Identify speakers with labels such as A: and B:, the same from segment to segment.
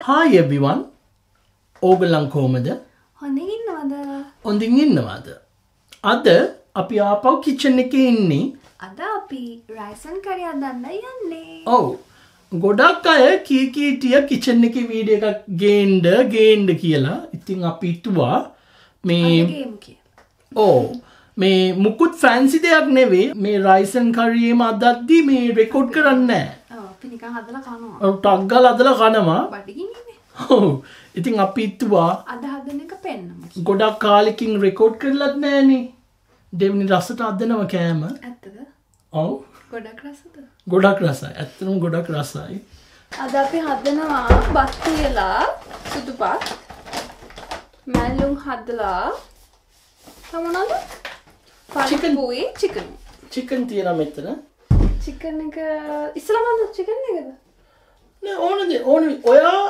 A: Hi එවිවන් ඕගලං කෝමද
B: හොඳින් ඉන්නවද?
A: හොඳින් ඉන්නවාද? අද අපි ආපව් කිච්චන එක ඉන්නේ.
B: අද අපි රයිසන් කරයක් දන්න යන්නේ.
A: ඔවු. ගොඩක් අය කීකීටිය කිචන් එක වීඩිය එකක් ගේන්ඩ ගේන්ඩ කියලා ඉතිං අපි ඉතුවා මේ ඕ මේ මුකුත් ෆැන්සි දෙයක් නෙවේ මේ රයිසන් කරියම අදද්දී මේ රෙකෝඩ් කරන්න
B: අපි නිකන් හදල කනවා.
A: ටක්ගල් අදල කනවා.
B: බඩිගින්නේ
A: ඔව්. ඉතිං අපි ඉත්තුවා
B: අද හදන එක පෙන්න්නම
A: ගොඩක් කාලෙකින් රෙකෝඩ් කරලත් නෑනේ. දෙවනි රස්සට අදනව කෑම.
B: ඇත්තද?
A: ඔව්.
B: ගොඩක් රසද?
A: ගොඩක් රසයි. ඇත්තනම් ගොඩක් රසයි.
B: අද අපි හදනවා බත් කියලා සුදුපත් මැල්ලුම් හදලා තමනද? පලිකපුයි චිකන
A: චිකන් තියෙන මෙතන
B: චිකන එක ඉස්ලමන්ද චිකන එකද?
A: ඕනද ඕන ඔයා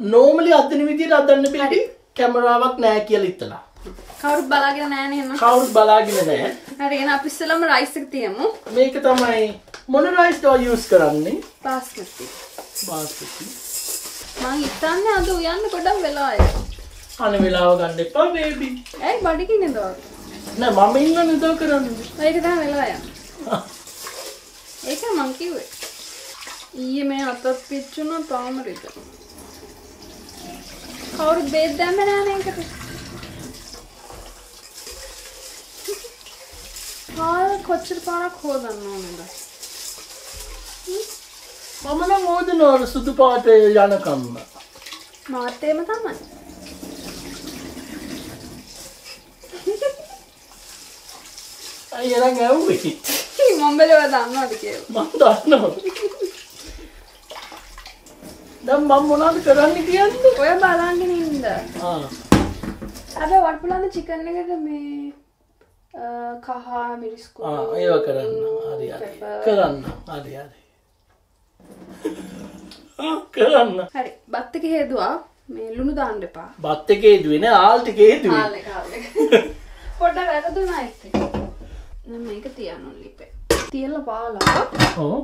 A: නෝමලි අදන විදිට අදන්න පිටි කැමරාවක් නෑ කියල ඉත්තලා
B: කවුරුත් බලාගෙන නෑනම
A: කවුත් බලාගෙන නෑ.
B: හරිගෙන අපිස්සලම රයිසක තියමු.
A: මේක තමයි මොන රයිස්ටෝ යස් කරන්නේ?
B: පාස්මති
A: බාස්පති
B: මං ඉතන්න අද උයන්න ගොඩක් වෙලාය
A: අන වෙලාව ගන්න එපා බේබි
B: ඇයි බඩිකි නෙදවා
A: නෑ මම ඉන්න නිදෝ කරන්න?
B: ඒක තම වෙලාය ඒක මංකිවේ ඊය මේ අතත් පිච්චුන තාම රිත කවුරු බේත් දැම්ම නෑනකට පාල් කොච්චර පාරක් හෝදන්න ඕනද
A: මමනම් ඕද නොර සුදු පාටය යනකම්ම
B: මාතේම තමයි.
A: අයරං ඇව්වෙහි
B: මොම්බලව දන්නවාද කියව
A: මන් දන්නවා දම් මම් මොනාද කරන්න කියන්න
B: ඔය බලාගෙන ඉන්ද
A: ආ
B: අද වටපුලාන්න චිකන්න එකට මේ කහ මිරිස්කු
A: ආ, ඒව කරන්න හරි හරි කරන්න හරි හරි කරන්න
B: හරි බත්තක හේදවා මේ ලුණු දාන්න එපා
A: බත් එකේ දුවෙන ආල්ටිකේ දුව
B: කාලෙ කාලෙ පොඩ්ඩ වැරදුනා එක්ක මේක තියන්න ලිපේ තියල පාලා
A: ඕ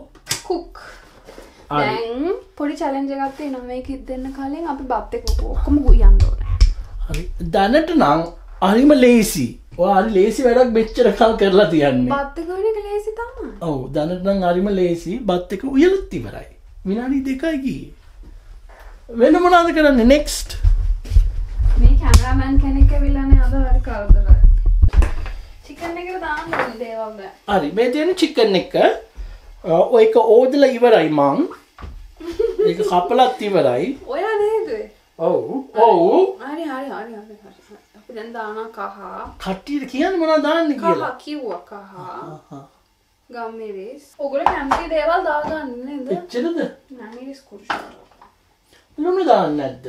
B: කුක්. දැන් පොඩි චලෙන්ජ ගත්තේ නො මේක දෙන්න කලින් අපි බත්තක ඔක්කොම ගුයන්න ඕන.
A: හරි. දැනට නං අරිම ලේසි හරි ලේසි වැඩක් මෙච්චර කල් කරලා තියන්නේ.
B: බත්තකන එක ලේසි තම
A: ඔවු. දැනටනම් අරිම ලේසි බත් එක උයලුත් ඉවරයි. විනාඩි දෙකයිකි වෙන මොනාද කරන්න? නෙක්ස්ට්
B: මේ කැමරමෑන් කෙනෙක් විල්ලන අද හරි කරදර
A: හරි මේ තියෙන චිකන් එක ඔය එක ඕදල ඉවරයි මං. ඒක කපලත් ඉවරයි.
B: ඔයා නේදුවේ
A: ඔවු ඔවු.
B: හරි හරි හරි හරි අපි දැන් දාන කහ.
A: කට්ටියට කියන්න මොනා දාන්න
B: කහ
A: කියලා
B: කිව්ව කහ.
A: ආහා.
B: ගම්මිරිස් ඔගොල කැමති දේවල් දාගන්න නේද?
A: එච්චරද?
B: නැමිරිස් කුරුෂ
A: ලුණු දාන්න නැද්ද?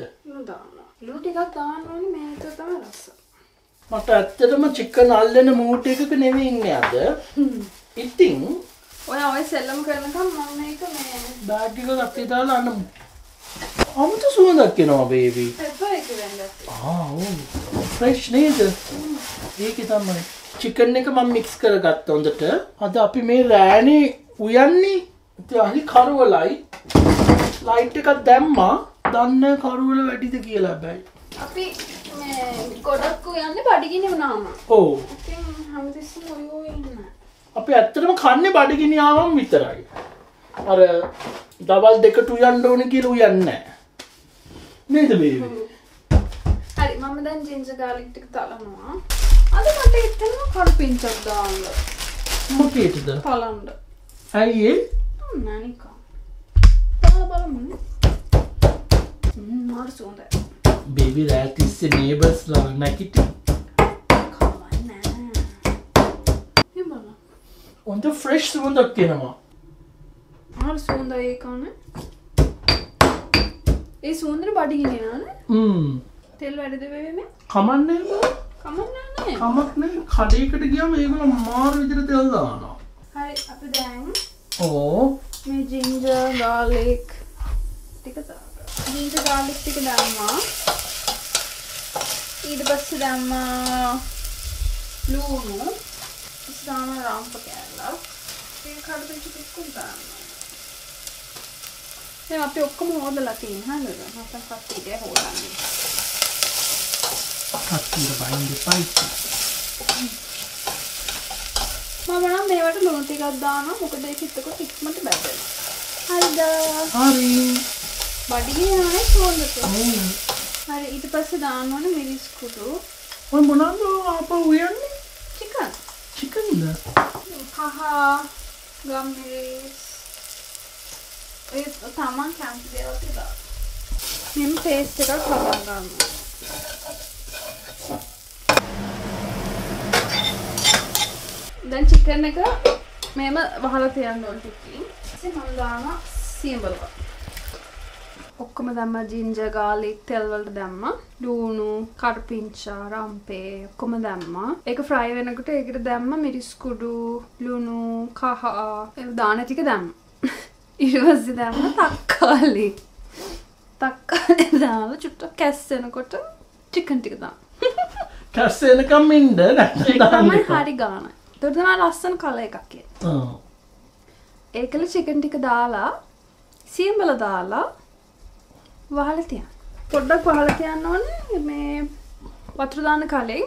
B: දාන්න ලු ටිකක් දාන්න ඕනි මේක තමයි රස
A: මට ඇත්තටම චික්කන අල්ලන මූට එකක නෙවේ ඉන්න අද. ඉතිං
B: ඔය ඔය සෙල්ලම කරනකම් මම මේක මේ
A: බෑටික ගත්තේ දාලා අන්න අමුතු සුවඳක් කෙනවා බේබී
B: පෙපර් එක වෙන්න
A: ෆ්‍රෙෂ් නේද? ඒක තමයි. චිකන් එක මම මික්ස් කරගත්ත හොඳට. අද අපි මේ රෑනේ උයන්නේ. ඉතින් හරි කරුවලයි. ලයිට් එකක් දැම්මා. දන්න කරුවල වැඩිද කියලා බැයි
B: අපි ගොඩක් යන්න බඩිගිනි වුණාම.
A: ඕ
B: හැමතිස්සම ඔයෝ ඉන්න
A: අපි ඇත්තටම කන්නේ බඩගිනියාවම් විතරයි. අර දවල් දෙකට උයන්න ඕන කියල උයන්න නේද බේවි
B: හරි මම දැන් ජින්ජ ගාලික් ටික තලනවා. අද මට හිතෙනවා කඩු පිංචක් දාන්න.
A: මොකේටද
B: පලන්ඩ
A: ඇයිඒ
B: නැනිකා දාලා බලමුනේ මාර සුවඳයි
A: බේබි රෑතිස්සේ නේබස්ලා නැකිට
B: කවන්නේ නෑ බලන්න
A: ඔොන්ට ෆ්‍රෙෂ් සුවඳක් කෙනවා
B: මාර සුවඳයි ඒ කන ඒ සුවඳර බඩිගෙන නානේ
A: ම්
B: තෙල් වැඩද වෙන්නේ
A: කමන්නේ
B: කමන්නේ
A: කමක්න කඩේකට ගියම ඒගල මාර විදිර තෙල් දානවා.
B: හරි අපි දැන්
A: ඕ
B: මේ ජින්ජර් ගාලික් ටික ජින්ජර් ගාලික් ටික දැම්මා ඊට පස්සේ දැම්මා ලූණු ඉස්සාම රාම්ප කෑල්ලක් ඒක කඩපිච්ච ටිකක් දාන්න දැන් අපි ඔක්කොම හොදලා තියෙනවා නේද? නැත්නම් කට්ටියගේ හොදන්නේ.
A: කට්ටියට බයින් දෙපයි.
B: මම නම් මේවට ලුණු ටිකක් දානවා. මොකද ඒක එතකොට ඉක්මනට බැදෙනවා. හරිද?
A: හරි.
B: බඩියේ නෑ හොඳට.
A: ඔව්.
B: හරි ඊට පස්සේ දාන්න ඕනේ මිරිස් කුඩු,
A: ඔය මොනවද ආපහු උයන්නේ?
B: චිකන්,
A: චිකන්ද?
B: කහ, ගම් මිරිස්. ඒ තමන් කැමති දේවල් ටික. මෙන්න පේස්ට් එකක් හදා ගන්නවා. දැන් චිකන් එක මේම වහලා තියන්න ඕන ටිකකින්. ඊට මම දානවා සියඹල. ඔක්කොම දැම්මා ජින්ජර් ගාලික් තෙල් වලට දැම්මා. ලූණු, කරපිංචා, රම්පේ ඔක්කොම දැම්මා. ඒක ෆ්‍රයි වෙනකොට ඒකට දැම්මා මිරිස් කුඩු, ලුණු, කහ දාන ටික දැම්මා. පස්සේ දැම්මා තක්කාලි. තක්කාලි දාලා චුට්ටක් කැස්සෙනකොට චිකන් ටික දාන්න.
A: කැස්සෙනකම් ඉන්න
B: ඒක
A: නැත්නම්
B: තමයි. හරි ගාන. ඒකට තමයි ලස්සන කල එකක්.
A: ඔව්.
B: ඒකල චිකන් ටික දාලා සියඹල දාලා වහලා තියන්න. පොඩ්ඩක් වහලා තියන්න ඕනේ මේ වතුර දාන්න කලින්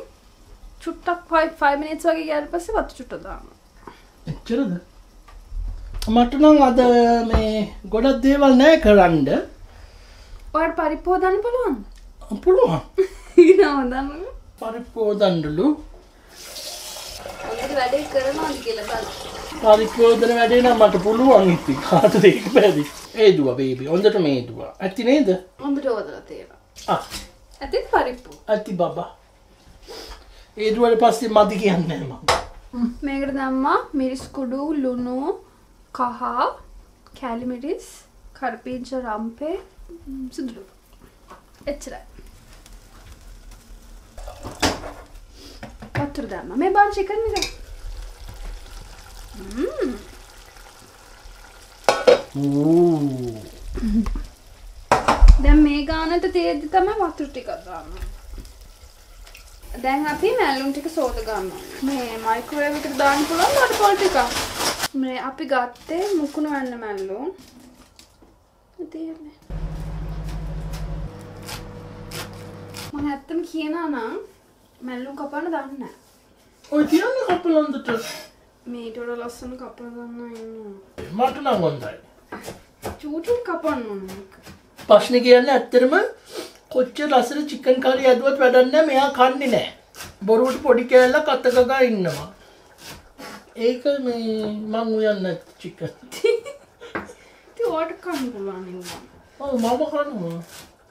B: චුට්ටක් 5 5 minutes වගේ ගියාට පස්සේ වතුර චුට්ටක් දාන්න.
A: එච්චරද? මට නම් අද මේ ගොඩක් දේවල් නෑ කරන්න.
B: ඔයාලට පරිප්පු හදන්න පුළුවන්?
A: පුළුවන්.
B: ඊනව දන්න.
A: පරිප්පු දණ්ඩලු.
B: ඔයාලට වැඩේ කරනවාද කියලා බලන්න.
A: පරිප්පෝදන වැඩේ නම් මට පුළුවන් ඉතින්. කාටද ඒක බැරි? ඒ දුව බේබි. හොඳට මේ දුව. ඇති නේද?
B: හොඳට හොදලා තියෙනවා.
A: ආ,
B: ඇතින් පරිප්පු.
A: ඇති බබා. ඒ දුවට පස්සේ මදි කියන්නේ නෑ මම.
B: මේකට දැම්මා මිරිස් කුඩු ලුණු කහ කැලි මිරිස් කරපිංච රම්පේ ම්, සුදුලු එච්චරයි වතුර දැම්මා මේ බාන් චිකන් එක. දැන් මේ ගානට තියෙද්දි තමයි වතුර ටිකක් දාන්න දැන් අපි මැල්ලුම් ටික සෝද ගන්නවා මේ මයික්‍රෝවේව් එකට දාන්න පුළුවන් වටර පොල් ටිකක් මේ අපි ගත්තේ මුකුණු වෙන්න මැල්ලුම් තියෙන්නේ මම ඇත්තම කියනවා නම් මැල්ලුම් කපන්න දන්නේ.
A: ඔය තියන්නේ කපලොන්දට.
B: මේට වඩා ලස්සන කපලා ගන්න ඉන්නවා
A: මට නම් හොඳයි.
B: චූටුන් කපන්න
A: ප්‍රශ්නේ කියන්නේ ඇත්තටම කොච්චර ලස්සන චිකන් කරි ඇදුවත් වැඩක් නැහැ මෙයා කන්නේ නැහැ. බොරුවට පොඩි කෑල්ලක් අත ගගා ඉන්නවා. ඒක මේ මං උයන්න.
B: ඉතින් ඔයාට කන්න පුළුවන්
A: මම කනවා.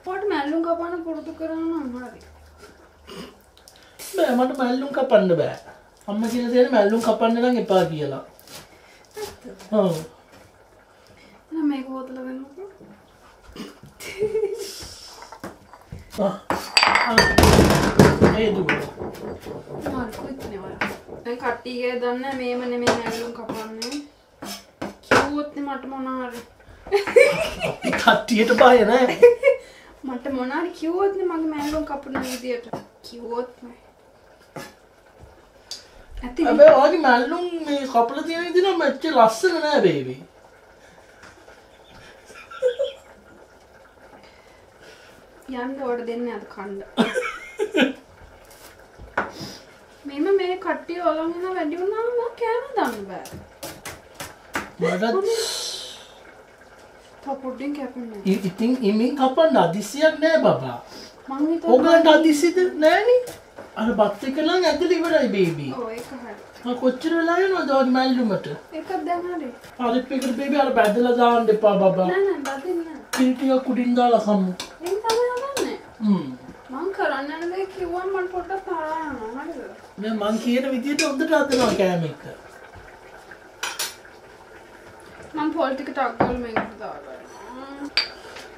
B: ඔයාට මැල්ලුම් කපන්න පුරුදු කරනවා නම් හරි
A: බෑ මට මැල්ලුම් කපන්න බෑ. අම්මා කියලා තියෙන මැල්ලුම් කපන්න නම් එපා කියලා. ඔව්.
B: මේක
A: ආ. ආ. ඒ දුව.
B: මාර්කුත් නෙවල දැන් කට්ටියගේ දන්නේ මේම නෙමෙයි මැල්ලුම් කපන්නේ කිව්වොත් මට මොනවා හරි
A: අපි කට්ටියට බය නෑ.
B: මට මොනවා හරි කිව්වොත් මගේ මැල්ලුම් කපන විදියට කිව්වොත් නේ
A: හැබැයි ඔයාගේ මැල්ලුම් මේ කපලා තියෙන විදිහ නම් මෙච්චර ලස්සන නෑ බේබි.
B: යන්න ඕඩ දෙන්න අද කණ්ඩ මෙම මේ කට්ටිය ඔලගෙන වැඩි වුණාම කෑම දන්න බෑ පොඩ්ඩෙන් කැපෙන්නේ
A: ඉතින් ඉමින් කපන්න අදිසියක් නෑ බබා. ඕගලන්ට අදිසිද නෑනේ. අර බත් එක නම් ඇදලා ඉවරයි බේබි.
B: ඔව් ඒක හරි
A: කොච්චර වෙලා යනවද ඔයාගේ මැල්ලුමට?
B: එකක් දැන් හරි
A: අරිත් එකට බේබි අර බැදලා දාන්න එපා බබා.
B: නෑ නෑ බදින්න නෑ
A: කිරි ටික කුඩින් දාලා කමු.
B: ඒක තමයි හදන්නේ
A: හ්ම්.
B: මං කරන්න යන දේ කිව්වම මට පොඩ්ඩක් තරහා යනවා හරිද
A: මේ මං කියන විදිහට හොඳට හදනවා කෑම එක.
B: මං පොල් ටික ටක් ගාලා මේකට දාගන්නවා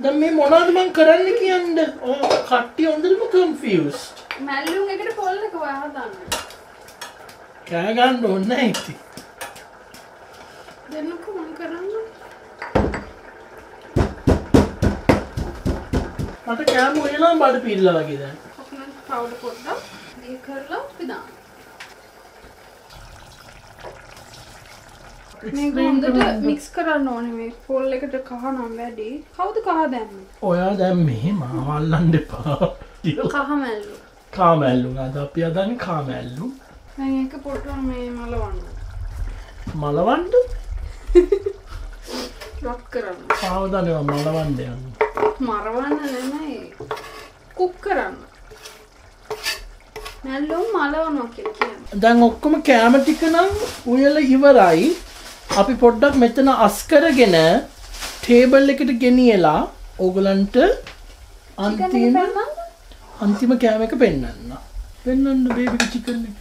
A: දැන් මේ මොනවද මං කරන්න කියන්න? ඔය කට්ටිය හොඳටම confused.
B: මැල්ලුම් එකට පොල් එක ඔයා හදන්න
A: කෑ ගන්න ඕනේ නැහැ ඉතින්.
B: දෙන්නකෝ මං කරන්න.
A: මට කෑම උයලා බඩ පිරලා වගේ දැන්.
B: කොකනට් පවුඩර් පොඩ්ඩක් දී කරලා අපි දාන්න. හොඳට මික්ස් කරන්න ඕනේ මේ පොල් එකට කහ නම් වැඩි. කවුද කහ දැම්ම?
A: ඔයා දැම් මෙහෙ මවල්ලන්න එපා කියලා.
B: කහ මැල්ලු
A: කාමැල්ලු අද අපි අදන්න කාමැල්ලු
B: මේ මලවන්න
A: මලවන්ඩ
B: කරන්න
A: පාවදනවා මලවන්ඩ යන්න
B: මරවන්න නෙමයි කුක් කරන්න කියලා කියන්න
A: දැන් ඔක්කොම කෑම ටික නම් උයල ඉවරයි අපි පොඩ්ඩක් මෙතන අස්කරගෙන ටේබල් එකට ගෙනියලා ඕගලන්ට අන්තිම අන්තිම කෑම එක පෙන්න්න පෙන්න්න බේබි චිකන් එක.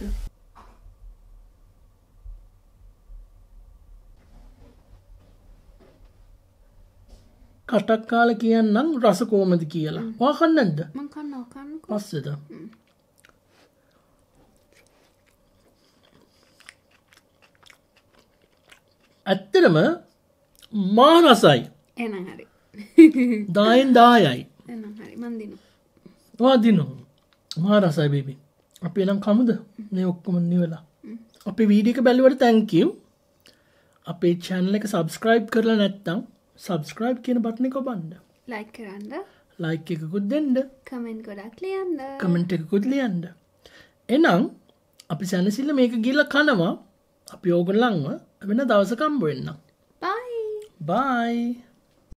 A: කටක් කාල කියන්නම් රස කෝමද කියලා. වාකන්නද
B: මං කන්නවා කන්නකො
A: පස්සද? ඇත්තරම මා රසයි.
B: එනම් හරි.
A: දායෙන් දායයි.
B: එනම් හරි. මන්දින
A: වාදිනු මා රසයි බේබි. අපි එනම් කමුද? මේ ඔක්කොම නිවෙලා. අපි වීඩික බැලිවට තැංකව් අපේ චැනල එක සබස්ක්‍රයිබ් කරලා නැත්තම් සබස්ක්‍රයිබ් කියන බට්න කොබන්ඩ
B: ලයික් කරන්න.
A: ලයික් එකකුත් දෙන්ඩ
B: කමෙන්ට් ගොඩක් ලියන්න.
A: කමෙන්ට් එකකුත් ලියන්ඩ එනම් අපි සැනසිල්ල මේක ගිල්ල කනවා. අපි ඕගොල්ලංව වෙන දවසකම්බ වෙන්න බයි